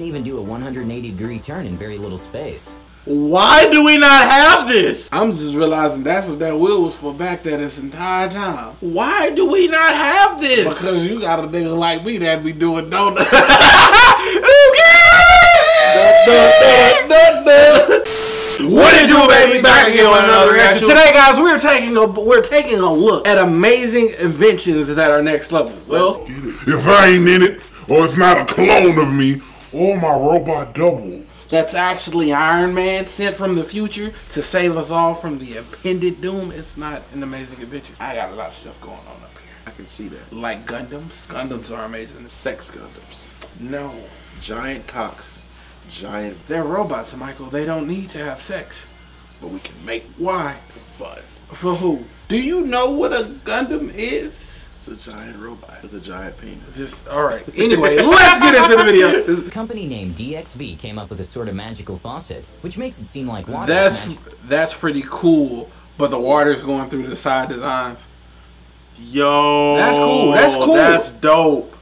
even do a 180 degree turn in very little space. Why do we not have this? I'm just realizing that's what that wheel was for back there this entire time. Why do we not have this? Because you got a nigga like me that be doing donuts. What it do, baby? Back again with another reaction. Today, guys, we're taking a we're taking a look at amazing inventions that are next level. Well, If I ain't in it, or it's not a clone of me, or my robot double. that's actually Iron Man sent from the future to save us all from the impended doom. It's not an amazing adventure. I got a lot of stuff going on up here. I can see that. Like Gundams. Gundams are amazing. Sex Gundams. No. Giant cocks. Giant. They're robots, Michael. They don't need to have sex. But we can make Why? fun. For who? Do you know what a Gundam is? It's a giant robot. It's a giant penis. Just all right. Anyway, let's get into the video. A company named DXV came up with a sort of magical faucet, which makes it seem like water That's that's pretty cool. But the water's going through the side designs. Yo. That's cool. That's cool. That's dope.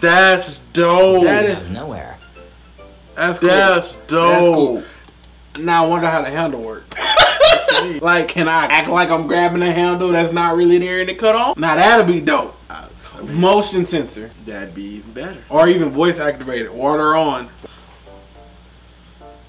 That's dope. That out is of nowhere. that's cool. That's dope. That's cool. Now I wonder how the handle works. like, can I act like I'm grabbing a handle that's not really there and it cut off? Now that'll be dope. I- I mean, Motion sensor that'd be even better. or even voice activated. Water on.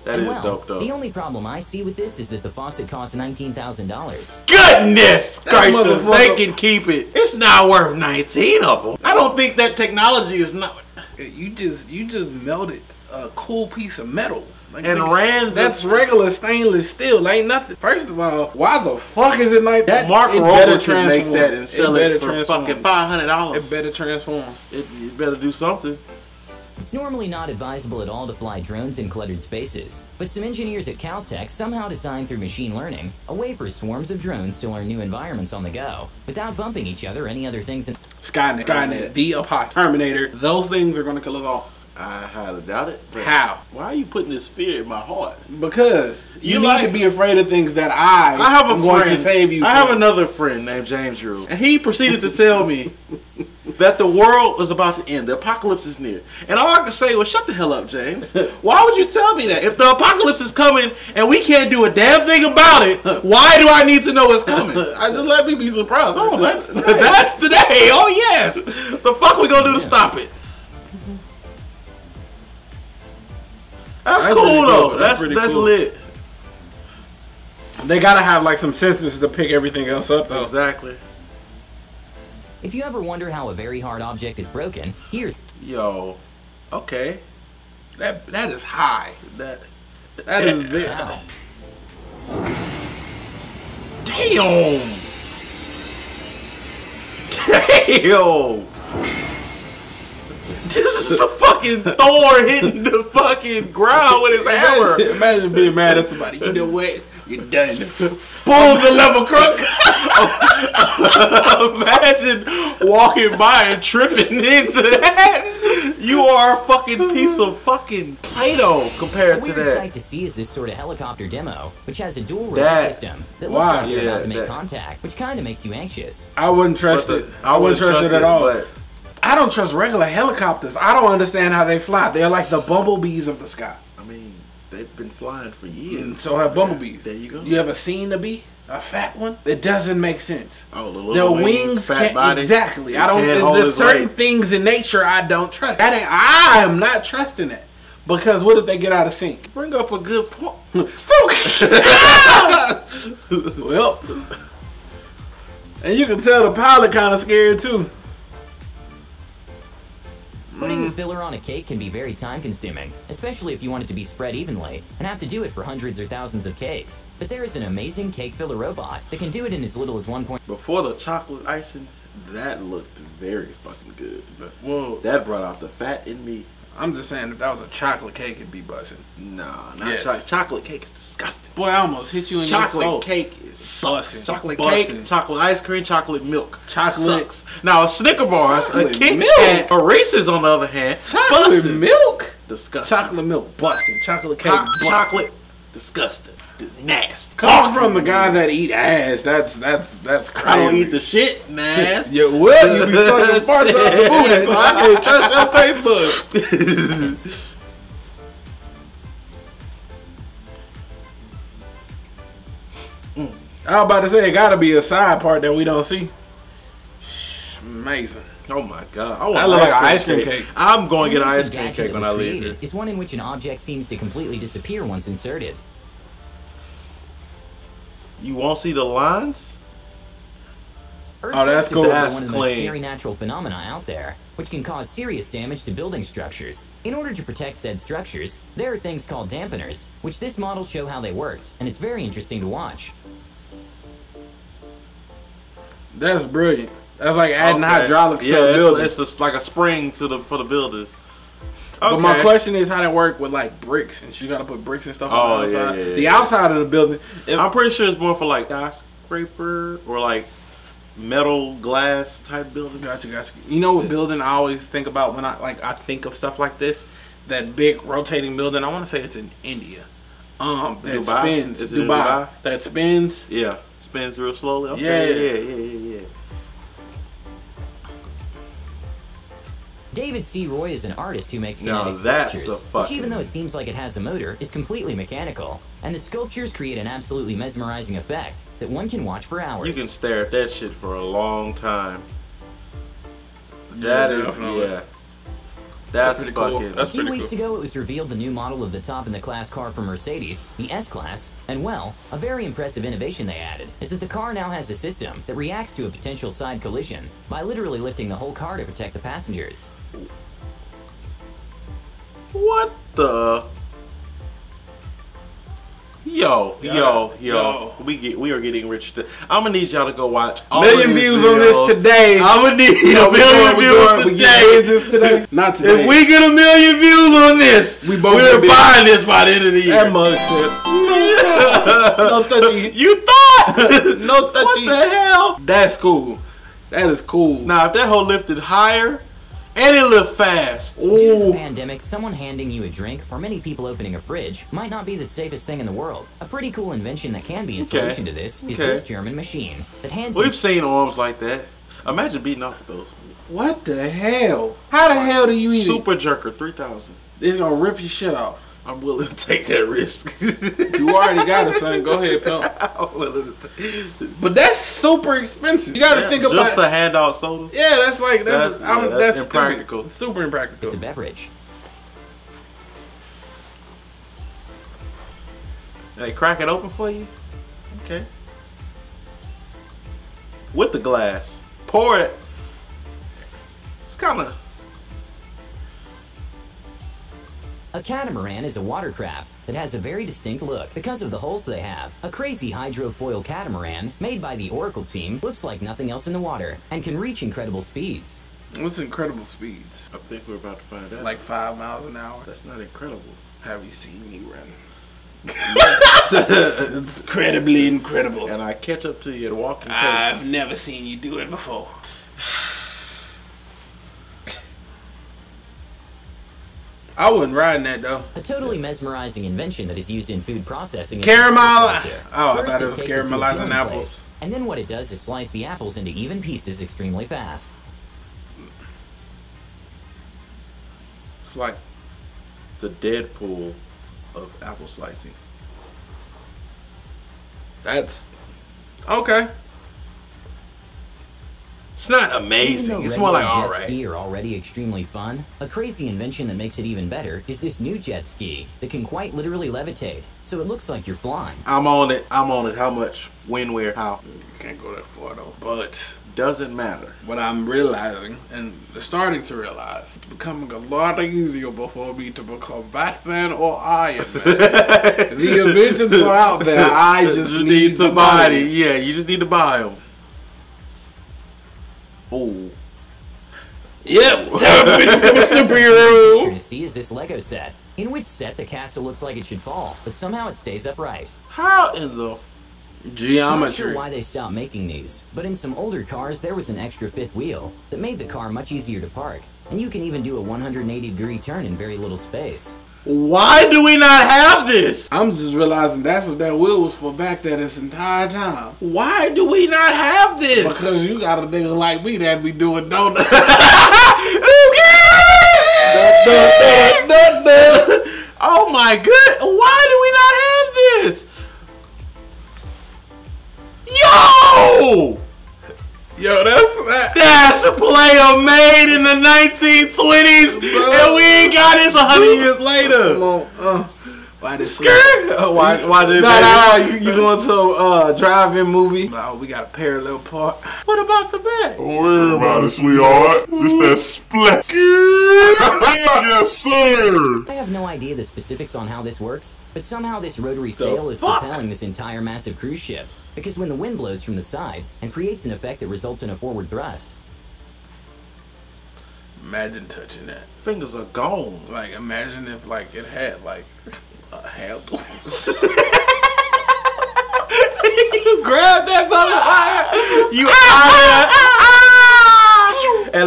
That is well, dope, though. the only problem I see with this is that the faucet costs $19,000. Goodness gracious, they can keep it. It's not worth 19 of them. I don't think that technology is not. You just you just melted a cool piece of metal. Like, And nigga, ran the- that's regular stainless steel. Ain't nothing. First of all, why the fuck is it like that? Mark It Rober better can make transform. that and sell it, better for transform. fucking $500. It better transform. It, you better do something. It's normally not advisable at all to fly drones in cluttered spaces, but some engineers at Caltech somehow designed through machine learning a way for swarms of drones to learn new environments on the go, without bumping each other or any other things in Skynet, Skynet, the Apocalypse, Terminator. Those things are gonna kill us all. I highly doubt it. but How? Why are you putting this fear in my heart? Because you, You need like- to be afraid of things that I, I have a am going friend. to save you. I have another friend named James Drew, and he proceeded to tell me that the world was about to end. The apocalypse is near, and all I could say was, "Shut the hell up, James. Why would you tell me that? If the apocalypse is coming and we can't do a damn thing about it, why do I need to know it's coming? I just let me be surprised. Oh, that's That's today. Oh yes. The fuck we gonna do to stop it? That's, That's cool pretty cool. though. That's That's that's cool. lit. They gotta have like some sensors to pick everything else up though. Exactly. If you ever wonder how a very hard object is broken, here Yo. Okay. That that is high. That. That is big. how. Damn. Damn. This is the fucking Thor hitting the fucking ground with his hammer. Imagine, imagine being mad at somebody. You know what? You're done. Boom the level crook. Imagine walking by and tripping into that. You are a fucking piece of fucking Play-Doh A compared to weird that. sight to see is this sort of helicopter demo, which has a dual rotor That- system that looks Why? like you're Yeah, about to make that- contact, which kind of makes you anxious. I wouldn't trust But it. the- I wouldn't trust, it at all. But I don't trust regular helicopters. I don't understand how they fly. They're like the bumblebees of the sky. I mean, they've been flying for years. And so have bumblebees. There you go. You ever seen a bee? A fat one? It doesn't make sense. Oh, the little Their wings, wings fat body. exactly. I don't. There's certain things in nature I don't trust. That ain't. I am not trusting it because what if they get out of sync? Bring up a good point. well, and you can tell the pilot kind of scared too. Putting mm. the filler on a cake can be very time consuming, especially if you want it to be spread evenly and have to do it for hundreds or thousands of cakes. But there is an amazing cake filler robot that can do it in as little as 1. Point. Before the chocolate icing, that looked very fucking good. Whoa. That brought out the fat in me. I'm just saying, if that was a chocolate cake, it'd be buzzing. Nah, not Yes. cho- chocolate cake is disgusting. Boy, I almost hit you in your soul. Chocolate cake is sucks. Chocolate Bussin'. cake, chocolate ice cream, chocolate milk. Chocolate- sucks. Now a Snicker bar, a Chocolate Kit milk. Kat, a Reese's on the other hand, Chocolate bussin'. milk. disgusting. Chocolate milk, busting. Chocolate cake, Hot chocolate, disgusting, nasty. Comes from the guy that eat ass. That's that's that's crazy. I don't eat the shit, man. yeah, what? you be sucking parts out the booty, so I can't trust your Facebook. mm. I was about to say it gotta be a side part that we don't see. Shh, Amazing. Oh my god! I want That look like an ice cream cake. I'm going to get an ice cream gadget cake that when was I leave here. created Is one in which an object seems to completely disappear once inserted. You won't see the lines? Oh, that's Earthquakes cool. are That's one of the most scary natural phenomena out there, which can cause serious damage to building structures. In order to protect said structures, there are things called dampeners, which this model show how they works, and it's very interesting to watch. That's brilliant. That's like adding Okay. hydraulics yeah, to a it's- building. It's, just like a spring to the for the building. But my question is how that work with like bricks and. You gotta put bricks and stuff Oh, on the yeah, outside. yeah, the outside of the building. I'm pretty sure it's more for like skyscraper or like metal glass type buildings. Gotcha, gotcha. You know what building I always think about when I like I think of stuff like this? That big rotating building. I want to say it's in India. Um, that Dubai? spins. Is it in Dubai. Dubai? That spins. Yeah, spins real slowly. Okay, Yeah. yeah, yeah, yeah, yeah. David C. Roy is an artist who makes Now kinetic that's sculptures, a which even though it seems like it has a motor, is completely mechanical. And the sculptures create an absolutely mesmerizing effect that one can watch for hours. You can stare at that shit for a long time. Yeah, That is, definitely. yeah. That's pretty cool. fucking. That's A few weeks cool. ago, it was revealed the new model of the top in the class car from Mercedes, the S Class, and well, a very impressive innovation they added is that the car now has a system that reacts to a potential side collision by literally lifting the whole car to protect the passengers. What the? Yo, yo, yo, Yo. We get, we are getting rich. To, I'm gonna need y'all to go watch. All Million views on this today. I'm gonna need Yo, a million views today. this today? Not today. If we get a million views on this, We both we're buying this by the end of the year. that mug shit. No touchy. You thought? No touchy. What the hell? That's cool. That is cool. Now, if that hole lifted higher and it lift fast, Due to the Ooh. pandemic, someone handing you a drink or many people opening a fridge might not be the safest thing in the world. A pretty cool invention that can be a Okay. solution to this is Okay. this German machine that hands we've seen arms like that. Imagine beating off with those. What the hell? How the hell do you eat Super Jerker 3000. it? It's gonna rip your shit off. I'm willing to take that risk. You already got it, son. Go ahead, pimp. I'm willing to take But that's super expensive. You gotta Yeah, think just about. to hand out sodas. yeah, that's like that's That's- I'm, yeah, that's, that's stupid. impractical. Super impractical. it's a beverage. They crack it open for you. Okay. With the glass, pour it. It's kind of A catamaran is a watercraft that has a very distinct look because of the holes they have. A crazy hydrofoil catamaran made by the Oracle team looks like nothing else in the water and can reach incredible speeds. What's incredible speeds? I think we're about to find out. Like five miles an hour. that's not incredible. Have you seen me run? it's incredibly incredible. And I catch up to you at walking pace. I've never seen you do it before. I wouldn't ride in that though. A totally mesmerizing invention that is used in food processing. is Caramel- the processor. Oh, I thought it was takes caramelizing peeling apples. place, And then what it does is slice the apples into even pieces extremely fast. It's like the Deadpool of apple slicing. That's okay. It's not Even amazing. though It's more like regular jet right. ski are already extremely fun, a crazy invention that makes it even better is this new jet ski that can quite literally levitate, so it looks like you're flying. I'm on it. I'm on it. How much? When? Where? How? You can't go that far though. But Doesn't matter. what I'm realizing and starting to realize, it's becoming a lot easier before me to become Batman or Iron Man. the inventions are out there. I just need, to the buy money. it. Yeah, you just need to buy them. Oh, Yep, time to become a Sure superhero. to see is this Lego set, in which set the castle looks like it should fall, but somehow it stays upright. how in the? I'm not sure why they stopped making these, but in some older cars there was an extra fifth wheel that made the car much easier to park, and you can even do a 180 degree turn in very little space. Why do we not have this? I'm just realizing that's what that wheel was for back there this entire time. Why do we not have this? Because you got a nigga like me that be doing donuts. oh my god! Why do we not have this? No! Yo, that's that. That's a player made in the 1920s, Bro. and we ain't got this 100 years later. Come later. on, uh, why this? Skirt? Uh, Why, why did No, no, no. You, you going to a uh, drive-in movie? Oh, we got a parallel park. What about the back? Don't worry about it, sweetheart. This that splat. yes, sir. I have no idea the specifics on how this works, but somehow this rotary The sail is fuck? propelling this entire massive cruise ship. Because when the wind blows from the side and creates an effect that results in a forward thrust, Imagine touching that. Fingers are gone. Like, imagine if like it had like a handle. you grab that motherfucker. You out of there. At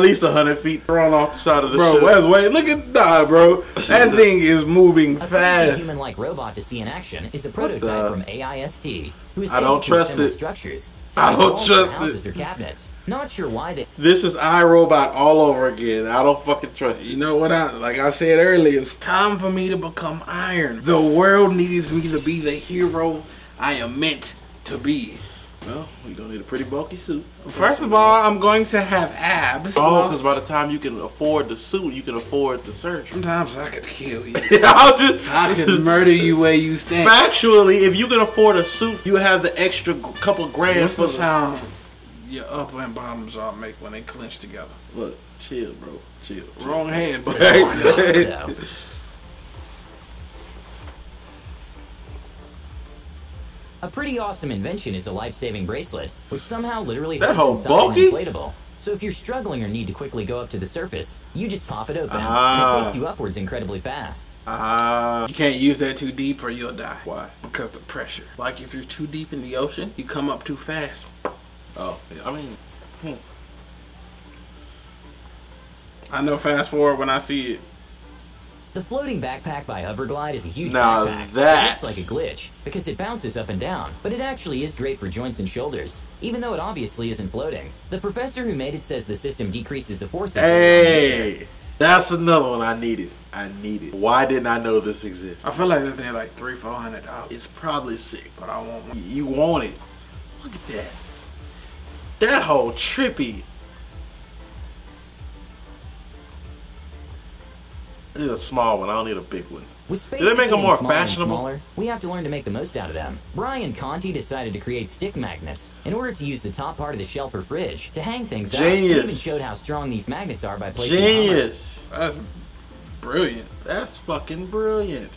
least 100 feet thrown off the side of the bro, ship. Wes, wait, look at nah, bro. That thing is moving a crazy fast. human-like robot to see in action is a the- prototype from AIST, who is I able don't trust assemble it. structures. I don't trust houses it. or cabinets. Not sure why they This is iRobot all over again. I don't fucking trust You you. know what I like I said earlier, it's time for me to become iron. The world needs me to be the hero I am meant to be. Well, you're gonna need a pretty bulky suit. First of all, I'm going to have abs. Oh, because by the time you can afford the suit, you can afford the surgery. sometimes I could kill you. I'll just, I this could is- murder you where you stand. Factually, if you can afford a suit, you have the extra couple grand What's for the the sound your upper and bottoms jaw make when they clench together? Look, chill, bro. Chill. chill. Wrong hand, but A pretty awesome invention is a life-saving bracelet, which somehow literally That whole bulky? inflatable. So if you're struggling or need to quickly go up to the surface, you just pop it open, and Ah. it takes you upwards incredibly fast. Ah, you can't use that too deep or you'll die. why? Because the pressure. Like if you're too deep in the ocean, you come up too fast. Oh, I mean, hmm. I know fast forward when I see it. The floating backpack by Hoverglide is a huge Now backpack. that's- It looks like a glitch because it bounces up and down, but it actually is great for joints and shoulders, even though it obviously isn't floating. The professor who made it says the system decreases the forces. of the user. hey, that's another one I needed. I needed. Why didn't I know this exists? I feel like that thing like three, four hundred dollars. It's probably sick. But I want one. You want it. Look at that. That whole trippy. I need a small one. I don't need a big one. With space Do they make them more fashionable? Smaller, we have to learn to make the most out of them. Brian Conti decided to create stick magnets in order to use the top part of the shelf or fridge to hang things up. He Genius. even showed how strong these magnets are by placing. Genius. That's brilliant. That's fucking brilliant.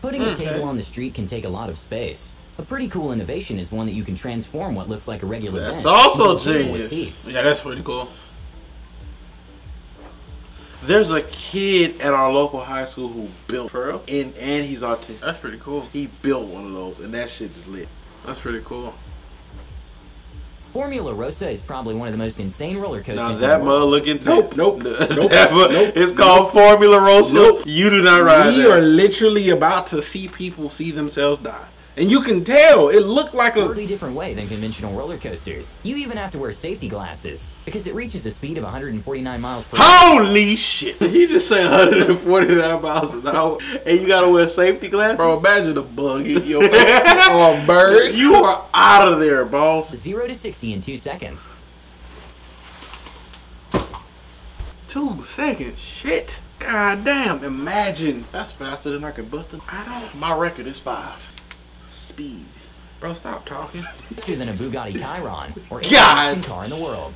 Putting a hmm, Okay. table on the street can take a lot of space. A pretty cool innovation is one that you can transform what looks like a regular That's bench also into a table with genius. Yeah, that's pretty cool. There's a kid at our local high school who built For real? and and he's autistic. That's pretty cool. He built one of those, and that shit is lit. That's pretty cool. Formula Rossa is probably one of the most insane roller coasters. Now that the mother world. look intense. Nope, nope, nope, That nope, it's called nope. Formula Rossa. Nope. You do not ride we that. are literally about to see people see themselves die. And you can tell it looked like a totally different way than conventional roller coasters. You even have to wear safety glasses because it reaches a speed of 149 miles per hour. Holy shit! He just said 149 miles an hour, and you gotta wear safety glasses. bro. Imagine a bug in your face or a bird. you are out of there, boss. 0 to 60 in 2 seconds. Two seconds. Shit. God damn. Imagine. That's faster than I can bust it. I don't. My record is five. Speed. Bro, stop talking. Faster than a Bugatti Chiron or any car in the world.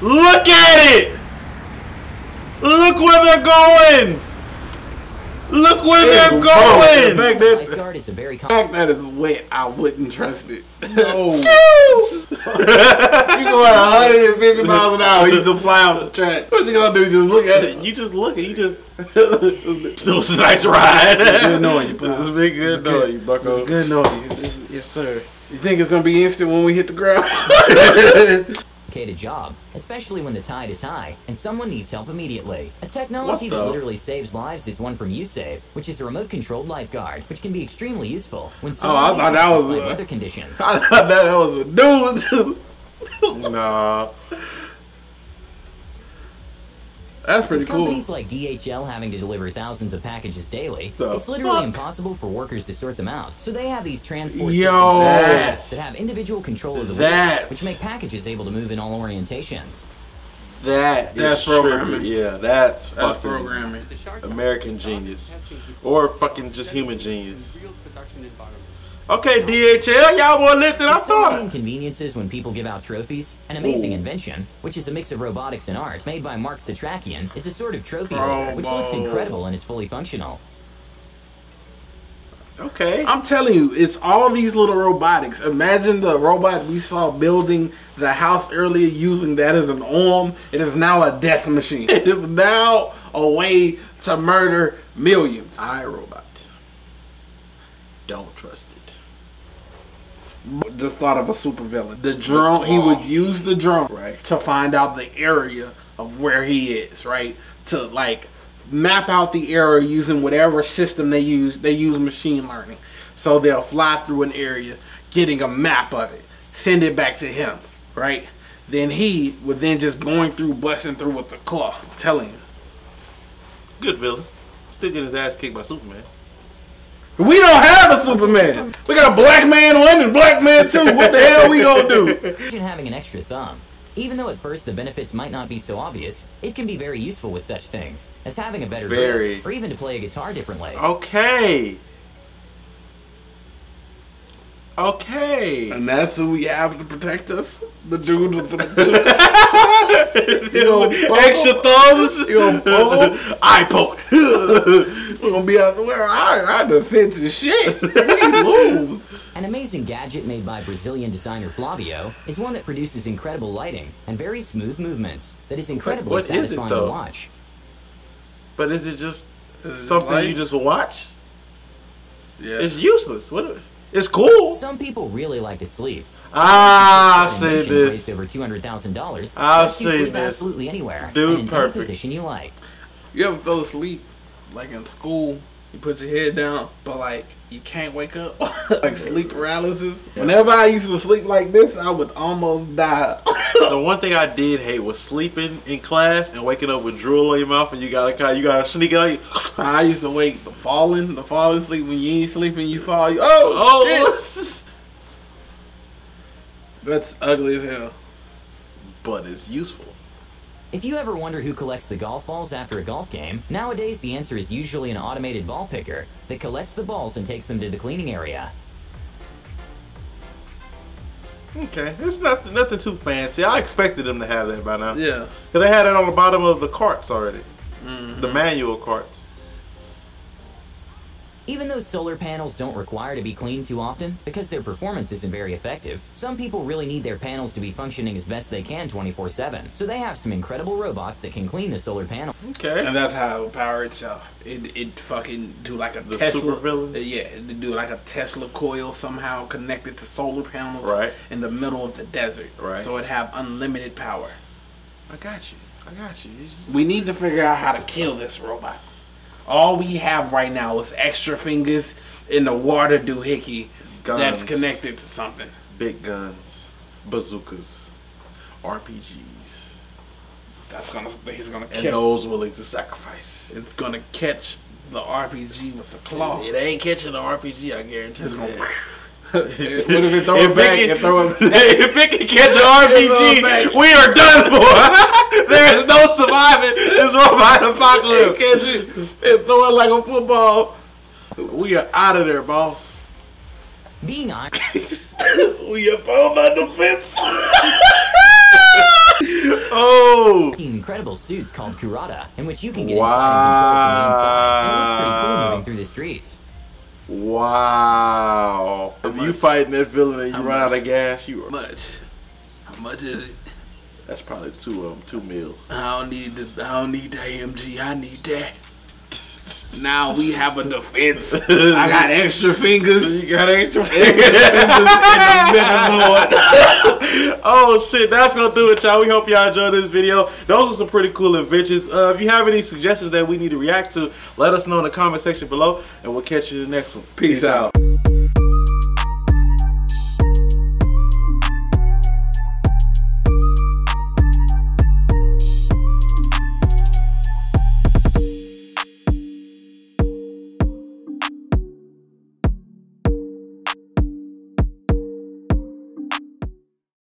Look at it! Look where they're going! Look where they're Ew, bro, going! the fact that, Lifeguard is a very the fact that it's wet, I wouldn't trust it. No. you going 150 miles an hour, you just fly off the track. What you gonna do? Just look at it. You just look at it. you just. so it's a nice ride. good knowing you, Pop. It's been good knowing you, Bucko. It's good knowing you. Yes, sir. You think it's gonna be instant when we hit the ground? Complicated job, especially when the tide is high and someone needs help immediately. A technology that literally saves lives is one from USAVE, which is a remote-controlled lifeguard, which can be extremely useful when Oh, I thought that was, uh, weather conditions. I thought that was a dude nah. That's pretty With cool. companies like DHL having to deliver thousands of packages daily, The it's literally fuck? impossible for workers to sort them out. So they have these transport Yo. systems that have individual control of the That's- wheels, which make packages able to move in all orientations. That That's is programming. trippy. Yeah, that's, That's fucking programming. American genius. Or fucking just human genius. Real production environment. Okay, DHL, y'all more lit than I With so many thought. inconveniences when people give out trophies, an amazing Ooh. invention, which is a mix of robotics and art, made by Mark Setrakian, is a sort of trophy Bro, holder, which looks incredible and it's fully functional. Okay. I'm telling you, it's all these little robotics. Imagine the robot we saw building the house earlier using that as an arm. It is now a death machine. It is now a way to murder millions. I, robot, Don't trust it. Just thought of a supervillain. The drone, he would use the drone Right. to find out the area of where he is, right? To like map out the area using whatever system they use. They use machine learning. So they'll fly through an area, getting a map of it, send it back to him, right? Then he would then just going through, busting through with the claw. Telling you. Good villain. Still get his ass kicked by Superman. We don't have a Superman. We got a black man one and black man two. What the hell we gonna do? Imagine having an extra thumb. Even though at first the benefits might not be so obvious, it can be very useful with such things as having a better Very. grip, or even to play a guitar differently. Okay. Okay. And that's who we have to protect us. The dude with the. You gonna poke Extra him? thumbs. You gonna poke him? Eye poke. We're gonna be out the way. Our, our defense is shit. We lose. An amazing gadget made by Brazilian designer Flavio is one that produces incredible lighting and very smooth movements that is incredibly what is it, satisfying to watch. but is it just Is something light? you just watch? Yeah. It's useless. What? It's cool. Some people really like to sleep. Ah, I This say invention this. Over two hundred thousand dollars. I'll lets you say sleep this. absolutely anywhere, Dude, in perfect. any position you like. You ever fell asleep, like in school? You put your head down, but like you can't wake up, like sleep paralysis. Whenever I used to sleep like this, I would almost die. The one thing I did hate was sleeping in class and waking up with drool in your mouth, and you gotta you gotta sneak it out. I used to wake the falling, the falling sleep when you ain't sleeping, you fall. You, oh, oh, shit. that's ugly as hell. but it's useful. If you ever wonder who collects the golf balls after a golf game, nowadays the answer is usually an automated ball picker that collects the balls and takes them to the cleaning area. Okay, it's not nothing too fancy. I expected them to have that by now. Yeah. Cause they had it on the bottom of the carts already, the mm-hmm. manual carts. Even though solar panels don't require to be cleaned too often, because their performance isn't very effective, some people really need their panels to be functioning as best they can 24-7. So they have some incredible robots that can clean the solar panel. Okay. And that's how it power itself. It it fucking do like a The Tesla. supervillain? Yeah, it do like a Tesla coil somehow connected to solar panels Right. in the middle of the desert. Right. So it have unlimited power. I got you. I got you. You just- We need to figure out how to kill this robot. All we have right now is extra fingers in the water doohickey that's connected to something. Big guns, bazookas, RPGs, That's gonna he's gonna and those willing to sacrifice. It's gonna catch the RPG with the claw. It ain't catching the RPG, I guarantee It's gonna. that. what if it throw it back can, throw it? if it can catch an Throw it back. RPG, we are done for. there is no surviving this robot apocalypse. catch it and throw it like a football. We are out of there, boss. Being iron We are upon my defense. Oh, incredible suits called Kurata, in which you can get inside and control from the inside. And it looks pretty cool moving through the streets. Wow! If you much? fighting that villain and you How run out of gas, you are. much? How much is it? That's probably two of them, two meals. I don't need this. I don't need the AMG. I need that. Now we have a defense. I got extra fingers. You got extra fingers in the Megazord. oh shit, that's gonna do it, y'all. We hope y'all enjoyed this video. Those are some pretty cool inventions. Uh, if you have any suggestions that we need to react to, let us know in the comment section below, and we'll catch you in the next one. Peace out.